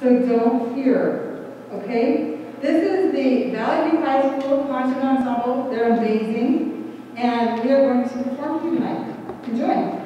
So don't fear, okay? This is the Vallivue High School Concert Ensemble. They're amazing. And we are going to perform for you tonight. Enjoy.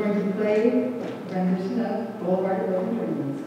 To play rendition of Boulevard of Broken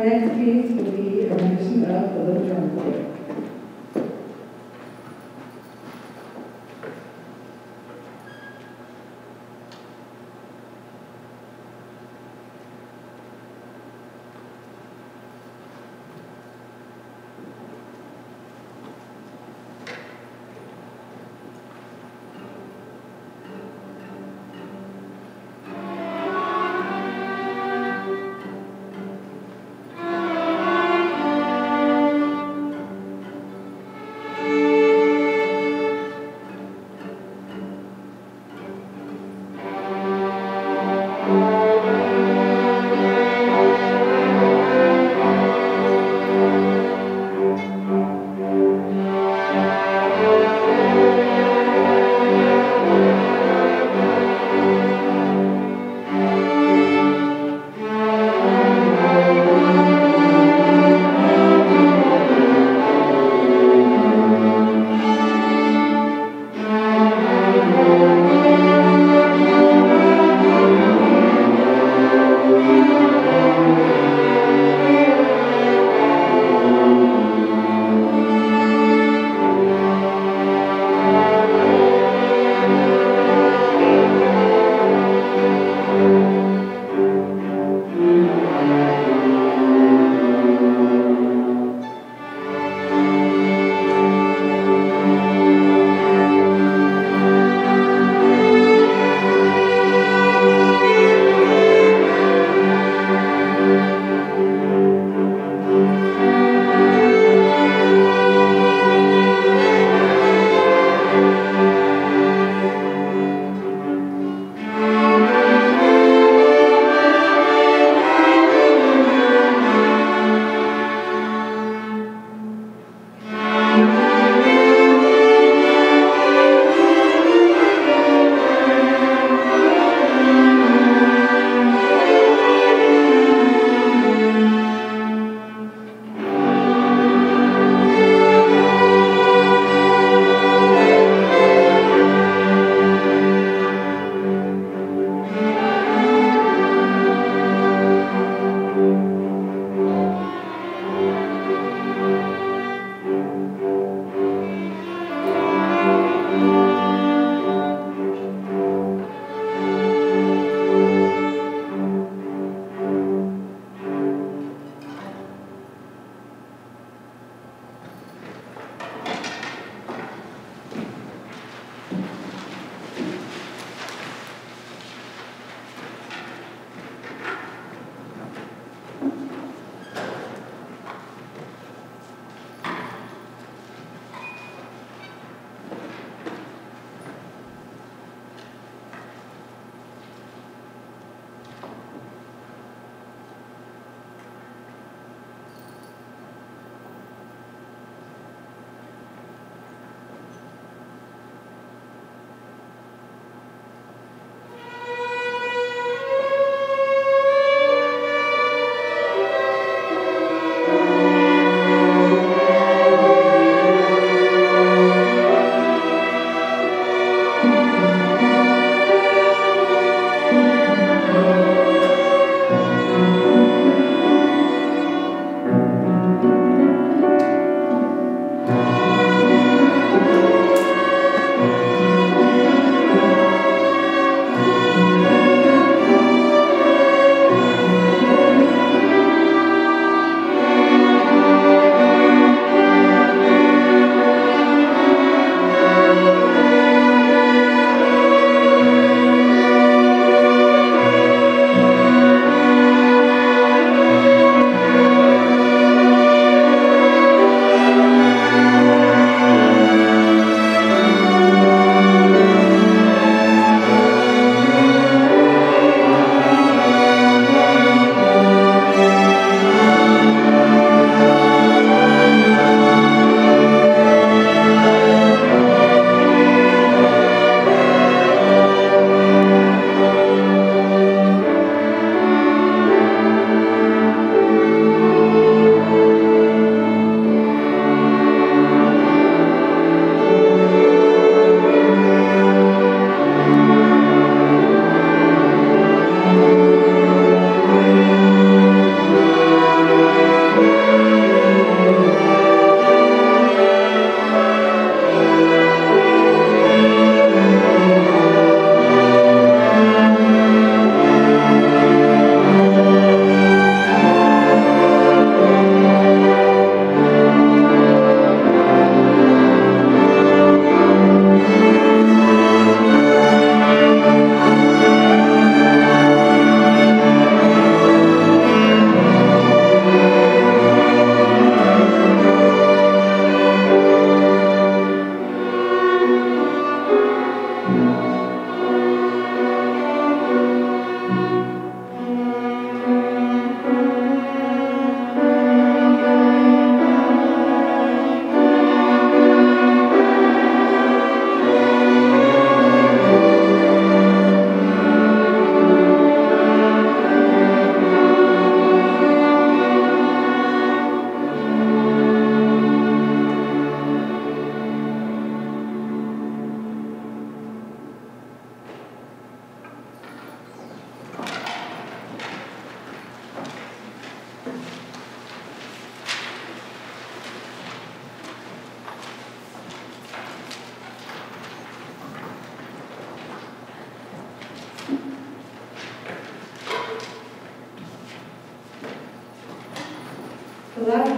Piece will be a rendition of the Little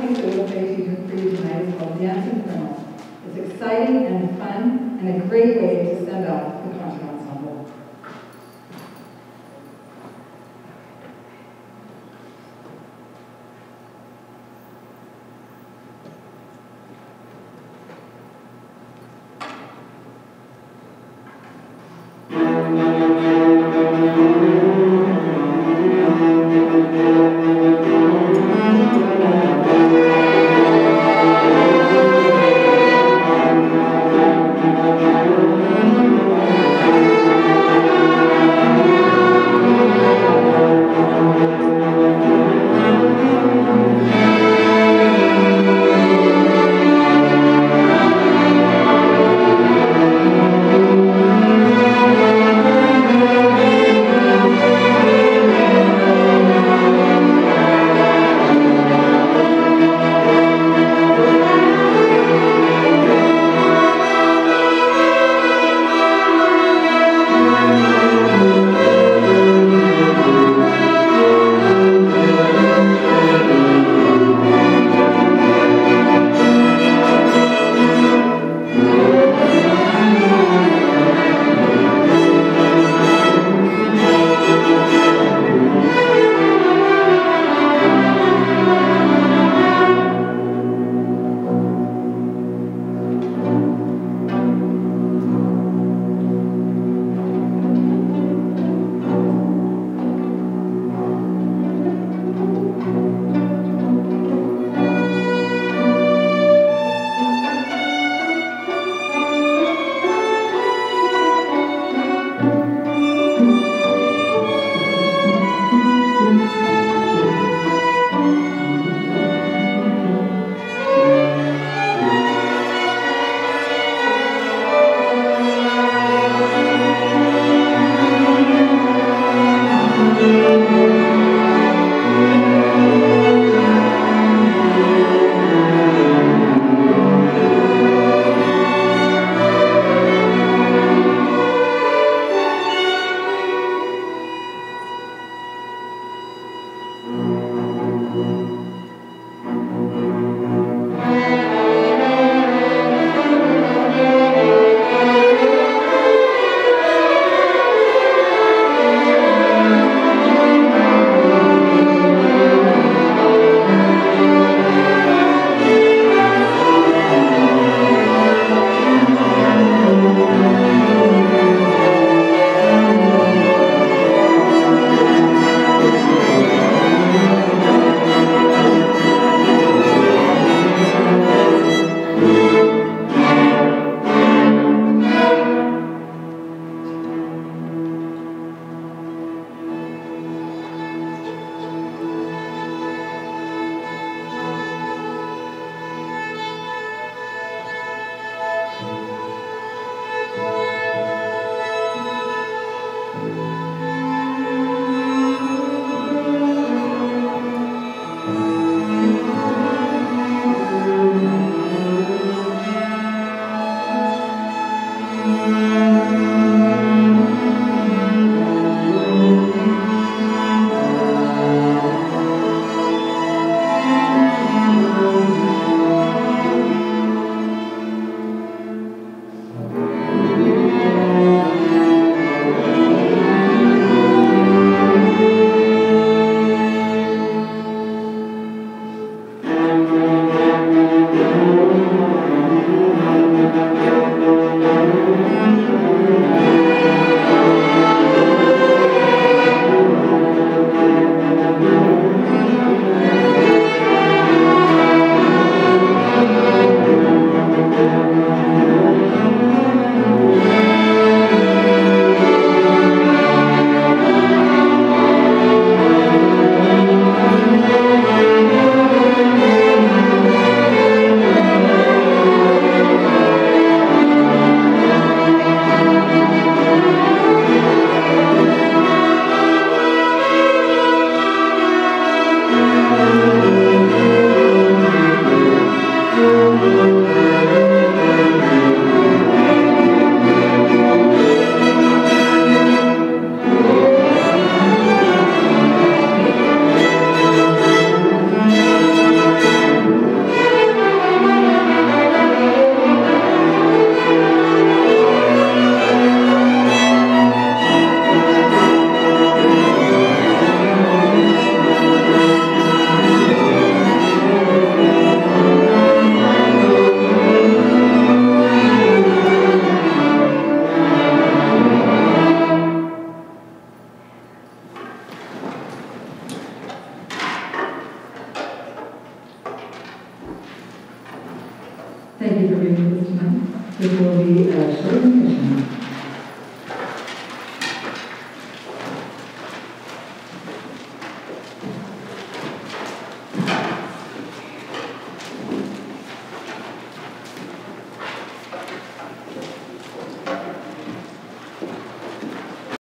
Last piece that we'll you for you tonight is called Dancing Criminal. It's exciting and fun and a great way to send off the concert ensemble.